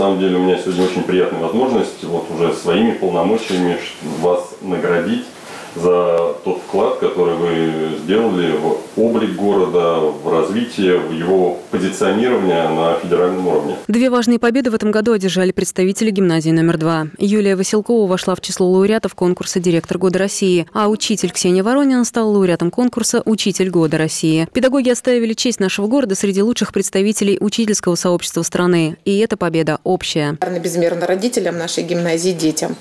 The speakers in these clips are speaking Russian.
самом деле у меня сегодня очень приятная возможность вот уже своими полномочиями вас наградить за тот вклад, который вы сделали в облик города, в развитие, в его позиционирование на федеральном уровне. Две важные победы в этом году одержали представители гимназии номер два. Юлия Василкова вошла в число лауреатов конкурса «Директор года России», а учитель Ксения Воронина стал лауреатом конкурса «Учитель года России». Педагоги оставили честь нашего города среди лучших представителей учительского сообщества страны. И эта победа общая. Безмерно родителям нашей гимназии, детям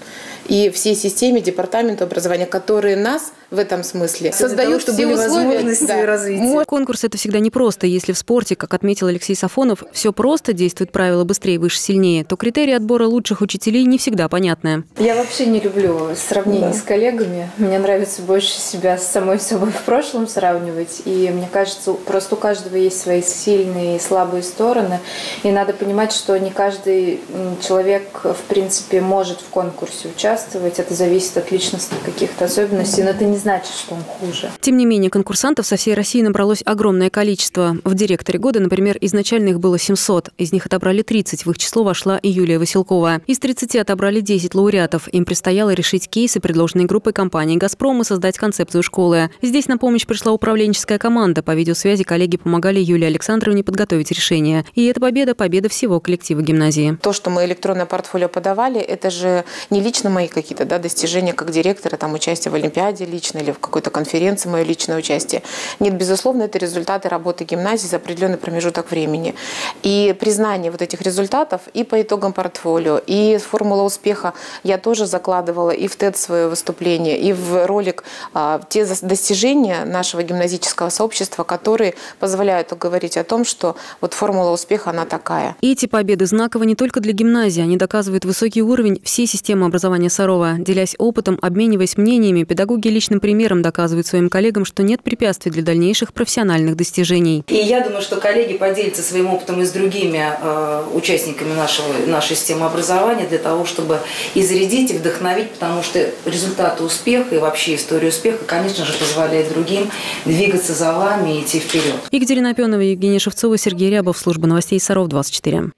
и всей системе департамента образования, которые нас в этом смысле создают того, все условия да. развития. Конкурс это всегда непросто. Если в спорте, как отметил Алексей Сафонов, все просто, действует правило быстрее, выше, сильнее, то критерии отбора лучших учителей не всегда понятны. Я вообще не люблю сравнений да. с коллегами. Мне нравится больше себя с самой собой в прошлом сравнивать. И мне кажется, просто у каждого есть свои сильные и слабые стороны. И надо понимать, что не каждый человек, в принципе, может в конкурсе участвовать. Это зависит от личностных каких-то особенностей. Но это не значит, что он хуже. Тем не менее, конкурсантов со всей России набралось огромное количество. В директоре года, например, изначально их было 700. Из них отобрали 30. В их число вошла и Юлия Василкова. Из 30 отобрали 10 лауреатов. Им предстояло решить кейсы, предложенные группой компании «Газпром» и создать концепцию школы. Здесь на помощь пришла управленческая команда. По видеосвязи коллеги помогали Юлии Александровне подготовить решение. И эта победа – победа всего коллектива гимназии. То, что мы электронное портфолио подавали, это же не лично мои какие-то да, достижения как директора, там участие в Олимпиаде лично, или в какой-то конференции мое личное участие. Нет, безусловно, это результаты работы гимназии за определенный промежуток времени. И признание вот этих результатов и по итогам портфолио, и формула успеха я тоже закладывала и в ТЭД свое выступление, и в ролик а, те достижения нашего гимназического сообщества, которые позволяют говорить о том, что вот формула успеха, она такая. Эти победы знаковы не только для гимназии, они доказывают высокий уровень всей системы образования Сарова. Делясь опытом, обмениваясь мнениями, педагоги личным личным примером доказывают своим коллегам, что нет препятствий для дальнейших профессиональных достижений. И я думаю, что коллеги поделятся своим опытом и с другими э, участниками нашего, нашей системы образования для того, чтобы и зарядить, и вдохновить, потому что результаты успеха и вообще история успеха, конечно же, позволяет другим двигаться за вами и идти вперед. Екатерина Пенова, Евгения Шевцова, Сергей Рябов, служба новостей Саров 24.